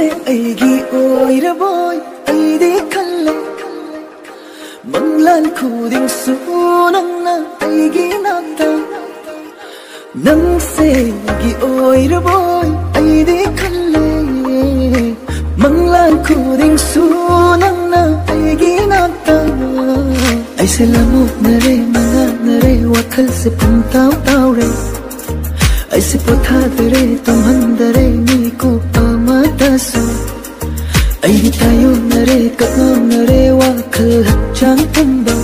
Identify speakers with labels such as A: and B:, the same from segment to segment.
A: ꯁꯦ ꯑꯩꯒꯤ ꯑꯣꯏꯔꯕꯣꯏ ꯑꯩꯗꯤ ꯈꯜꯂꯦ ꯃꯪꯂꯥꯟ ꯈꯨꯗꯤꯡꯁꯨ ꯅꯪꯅ ꯑꯩꯒꯤ ꯅꯥꯛꯇ ꯅꯪꯁꯦ ꯑꯩꯒꯤ ꯑꯣꯏꯔꯕꯣꯏ ꯑꯩꯗꯤ ꯈꯜꯂꯦ ꯃꯪꯂꯥꯟ ꯈꯨꯗꯤꯡꯁꯨ ꯅꯪꯅ ꯑꯩꯒꯤ ꯅꯥꯛꯇ ꯑꯩꯁꯦ ꯂꯝꯃꯣꯛꯅꯔꯦ ꯃꯉꯥꯟꯅꯔꯦ ꯋꯥꯈꯜꯁꯦ ꯄꯨꯡꯇꯥꯎ ꯇꯥꯎꯔꯦ ऐसे पोथा दरे तुम अंदरे नी को amata su ai tayo nare kakam nare chang hachang tamba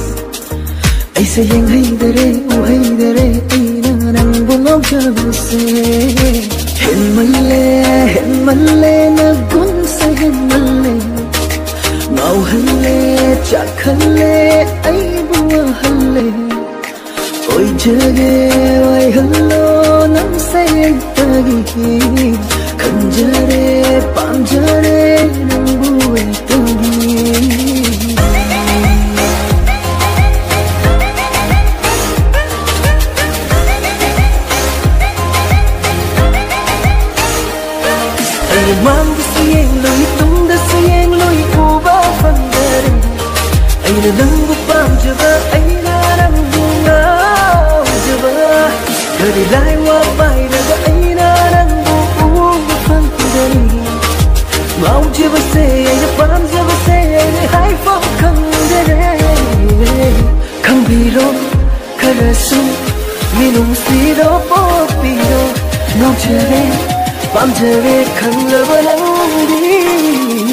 A: ai se yeng hai dare u hai dare ai na nang bungau jabu se hen malle hen malle na gun se hen malle ngau halle chak halle ai bua halle oi jage oi hallo nam se tagi khanjare pamjare nang bue tagi ai mang em lui tung da si em lui u ba phần dare ai na nang bu pam jaba ai na nang bu ngao jaba kari lai giversay anh đã bám giversay anh đã hãy phong không để đây không bị lo, khờ ra su mi nung si đó bó bì đó mong chờ về bám chờ về không lỡ bờ nắng đi